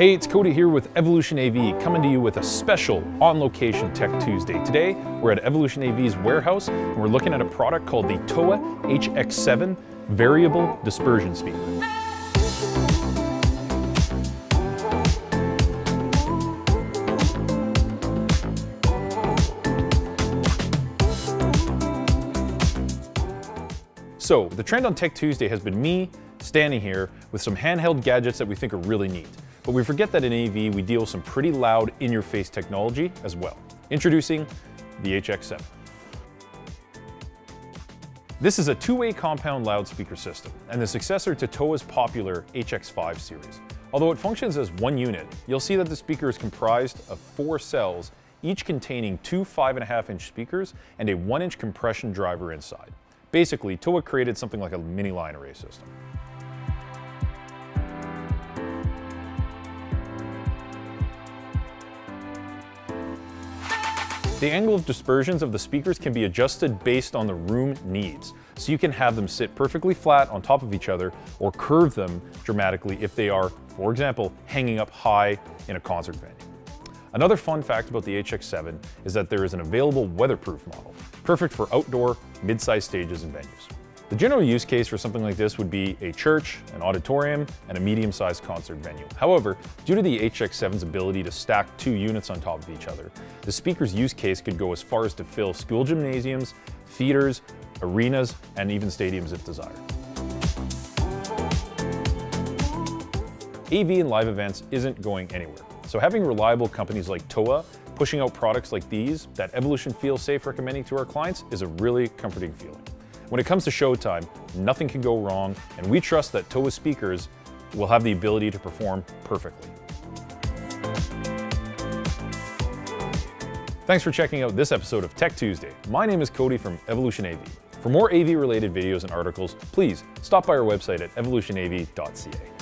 Hey, it's Cody here with Evolution AV, coming to you with a special on-location Tech Tuesday. Today, we're at Evolution AV's warehouse, and we're looking at a product called the TOA HX7 Variable Dispersion Speaker. So, the trend on Tech Tuesday has been me standing here with some handheld gadgets that we think are really neat. But we forget that in AV, we deal with some pretty loud in-your-face technology as well. Introducing the HX7. This is a two-way compound loudspeaker system and the successor to TOA's popular HX5 series. Although it functions as one unit, you'll see that the speaker is comprised of four cells, each containing two 5.5 inch speakers and a 1 inch compression driver inside. Basically, TOA created something like a mini line array system. The angle of dispersions of the speakers can be adjusted based on the room needs. So you can have them sit perfectly flat on top of each other or curve them dramatically if they are, for example, hanging up high in a concert venue. Another fun fact about the HX7 is that there is an available weatherproof model, perfect for outdoor, mid-sized stages and venues. The general use case for something like this would be a church, an auditorium, and a medium-sized concert venue. However, due to the HX7's ability to stack two units on top of each other, the speaker's use case could go as far as to fill school gymnasiums, theaters, arenas, and even stadiums if desired. AV and live events isn't going anywhere, so having reliable companies like TOA pushing out products like these that Evolution feels safe recommending to our clients is a really comforting feeling. When it comes to showtime, nothing can go wrong, and we trust that TOA speakers will have the ability to perform perfectly. Thanks for checking out this episode of Tech Tuesday. My name is Cody from Evolution AV. For more AV related videos and articles, please stop by our website at evolutionav.ca.